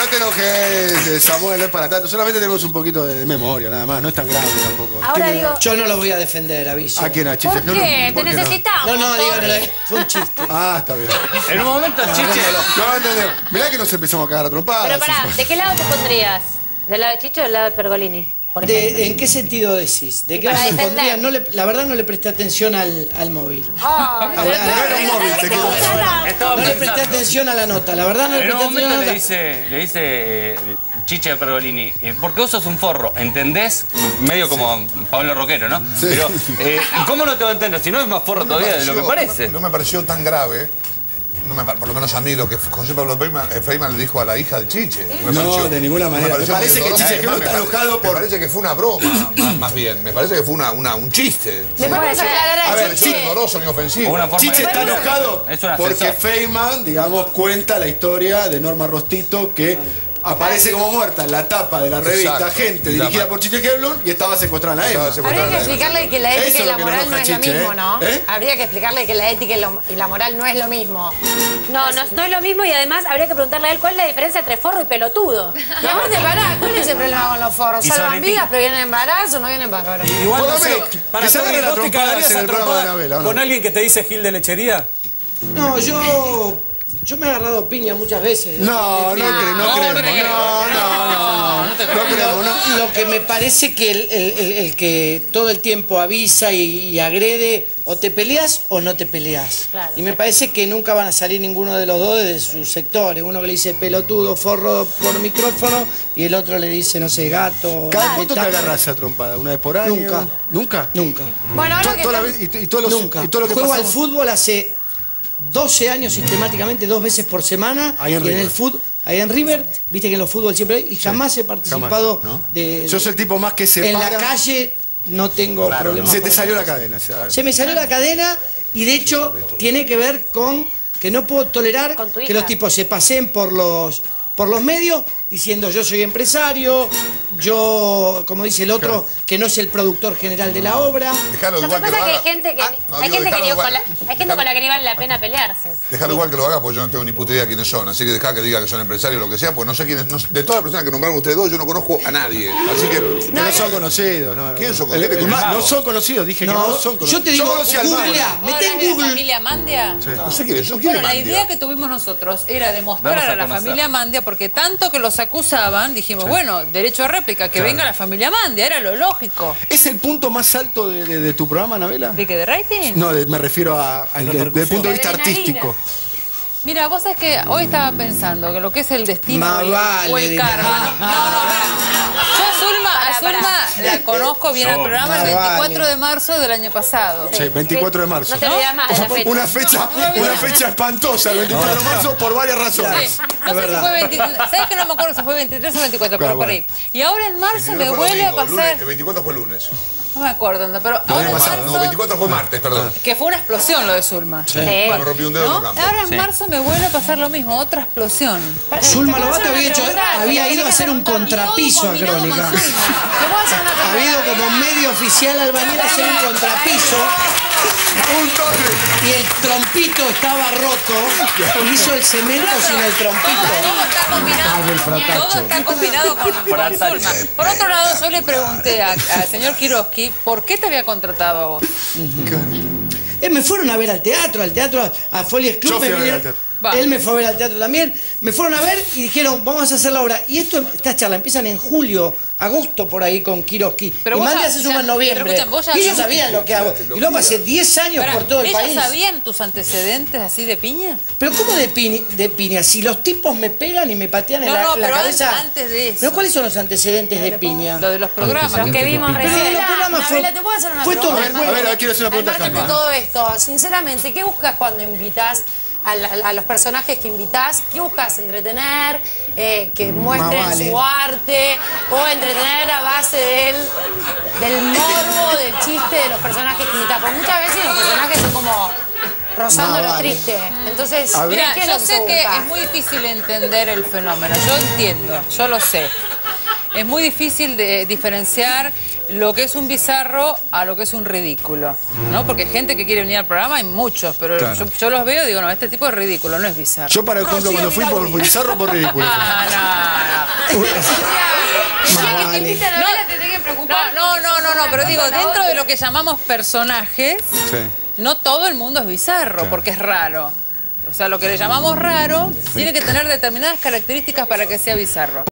no te enojes, eh, Samuel, no es para tanto. Solamente tenemos un poquito de memoria, nada más. No es tan grave tampoco. Ahora ¿Quién- digo, Yo no lo voy a defender, aviso. ¿A quién? ¿A Chiche ¿por qué? ¿Por Te no? necesitamos. No, no, digo, no, fue un chiste. Ah, está bien. En un momento Chiche... No, entendés. Mirá que nos empezamos a cagar a trompadas. Pero pará, ¿de qué lado te pondrías? ¿Del lado de Chicho o del lado de Pergolini? Por ejemplo. De- ¿En qué sentido decís? ¿De qué pondría? No le- la verdad no le presté atención al, al móvil. A ver, No era un móvil, No le presté atención a la nota, la verdad no le En un presté atención a le dice, le dice eh, Chiche a Pergolini, eh, porque vos sos un forro, ¿entendés? Medio como Pablo Roquero, ¿no? Pero, eh, ¿cómo no te va a entender? Si no es más forro No todavía de lo que parece. No me pareció tan grave. No me por lo menos a mí, lo que José Pablo Feynman, eh, le dijo a la hija del Chiche. Me No, de ninguna me manera. pareció Me parece que. Chiche Además, está enojado por- Me parece que fue una broma, más, más bien. Me parece que fue una, una, un chiste. ¿Me puedes aclarar A al ver, Chiche? sí, doloroso ni ofensivo. Chiche de- está enojado Es porque. Feynman, digamos, cuenta la historia de Norma Rostito que aparece como muerta en la tapa de la revista Exacto. Gente, la dirigida por Chiche Gelun y estaba secuestrada la. Habría que explicarle que la ética y la moral no es lo mismo. ¿no? ¿Eh? Habría que explicarle que la ética y, la moral no es lo mismo. No, no, no es lo mismo y además habría que preguntarle a él cuál es la diferencia entre forro y pelotudo. Y aparte, pará, ¿cuál es el problema con los forros? Salvan vidas, previenen embarazo, no vienen bárbaro. Igual no sé, para que se Tommy, agarre la ¿vos te trompada cagarías en a el programa trompada de Anabela, ¿o no? con alguien que te dice Gil de lechería? No, yo, yo me he agarrado piña muchas veces. No, no, De- cre- no, No, creemos. creo. No, no, no. No creemos, no. Lo, lo que me parece que el, el- el- el que todo el tiempo avisa y, y agrede, o te peleas o no te peleas. Claro. y me parece que nunca van a salir ninguno de los dos de sus sectores. Uno que le dice pelotudo, forro por micrófono, y el otro le dice, no sé, gato. ¿Cada cuánto te metáfora. agarras a trompada? ¿Una vez por año? Nunca. ¿Nunca? Nunca. Bueno, ahora que toda la están- vez- y, y todos los, Nunca. y todo lo que Juego al pasamos- fútbol hace 12 años sistemáticamente, dos veces por semana. Ahí en y en River. el fútbol, ahí en River, viste que en los fútbol siempre hay, y jamás he participado Jamás, ¿no? de. Sos el tipo más que se En para. la calle no tengo problemas. Se te salió la cadena. o sea, Se me salió la cadena y de hecho tiene que ver con que no puedo tolerar que los tipos se pasen por los por los medios diciendo yo soy empresario, yo, como dice el otro, que no es el productor general de la obra. Dejalo Lo que igual que lo pasa es que hay haga. gente que, Ah, no, hay digo, gente que dejalo ni con igual. la, hay gente Dejalo- con la que ni vale la pena pelearse. Dejalo igual que lo haga, porque yo no tengo ni puta idea quiénes son. Así que dejá que diga que son empresarios o lo que sea, pues no sé quiénes. no sé- de todas las personas que nombraron ustedes dos, yo no conozco a nadie. Así que. no son conocidos. No, no. ¿Quién son? El- ¿Qué te el no son conocidos, dije que No, son conocidos. yo te digo, conocí al mago. googlea, ¿Vos mete hablas en de la Google. familia Mandia? No sé quiénes son. ¿Quién Bueno, la idea que tuvimos nosotros era demostrar Vamos a a la conocer. familia Mandia, porque tanto que los acusaban, dijimos, bueno, derecho a réplica, que venga la familia Mandia, era lo lógico. ¿Es el punto más alto de, de- de tu programa, Anabela? ¿De qué? ¿De rating? No, de- me refiero a, a- de- del punto de vista artístico. Mira, vos sabés que hoy estaba pensando que lo que es el destino Más o el, vale, o el digo. karma. No, no, pará. Yo a Zulma, a. Zulma la conozco bien al Sol. programa el Más 24 vale. de marzo del año pasado. Sí, 24 de marzo. No te olvidas más de la fecha. Una fecha, una fecha espantosa, el 24 de marzo, por varias razones. Sí. No sé si fue 23, ¿sabes que no me acuerdo si fue 23 o 24? Claro, pero por ahí. Y ahora en marzo 29 me vuelve a el lunes, pasar. el 24 fue lunes. No me acuerdo, anda, pero ahora en pasado. marzo, No, 24 fue martes, perdón. que fue una explosión lo de Zulma. Sí. Me rompí un dedo en ¿No? el campo. Ahora en marzo me vuelve a pasar lo mismo, otra explosión. Zulma ¿Te puedo Lobato había, hecho, pregunta? había ido a hacer un contrapiso a Crónica. Zulma. ¿Te puedo hacer una Ha pregunta? ido como medio oficial albañil a hacer un contrapiso Un toque. y el trompito estaba roto hizo el cemento sin el trompito. todo está combinado, todo está combinado con, con. Zulma. Por otro lado, yo le pregunté al señor Kiroski por qué te había contratado a vos. Eh, me fueron a ver al teatro, al teatro, a, a Folies Club. Yo fui me a ver al teatro. Va. Él me fue a ver al teatro también. Me fueron a ver y dijeron, vamos a hacer la obra. Y esto, estas charlas empiezan en julio, agosto por ahí con Kiroski. Pero y Mandia se suma en noviembre. pero escucha, vos ya y ellos sabían lo que hago. Y luego hace 10 años Pará, por todo el ¿Ellos país. sabían tus antecedentes así de piña? Pero ¿cómo de, pi- de piña? Si los tipos me pegan y me patean en No, la, no, la pero cabeza. antes de eso. ¿Pero cuáles son los antecedentes de piña? Lo de los programas. Los que vimos Pero de recién. los programas fue, ¿te puedo hacer una fue todo pregunta? A ver, a ver, quiero hacer una pregunta Al margen de todo esto, sinceramente, ¿qué buscas cuando invitas a, la- a los personajes que invitas? ¿Qué buscas? ¿Entretener? eh, ¿Que muestren vale. su arte? ¿O entretener a base del, del morbo, del chiste de los personajes que invitas? Porque muchas veces los personajes son como rozando lo vale. triste. Entonces. Mira, ¿qué es yo que sé que busca? es muy difícil entender el fenómeno, yo entiendo, yo lo sé. Es muy difícil de diferenciar lo que es un bizarro a lo que es un ridículo, ¿no? Porque gente que quiere venir al programa hay muchos, pero Claro. yo, yo los veo y digo, no, este tipo es ridículo, no es bizarro. Yo, para ejemplo, cuando fui por bizarro por ridículo. Ah, no, no. Más vale. No, no, no, no, no, pero digo, dentro de lo que llamamos personajes, Sí. no todo el mundo es bizarro, porque es raro. O sea, lo que le llamamos raro tiene que tener determinadas características para que sea bizarro.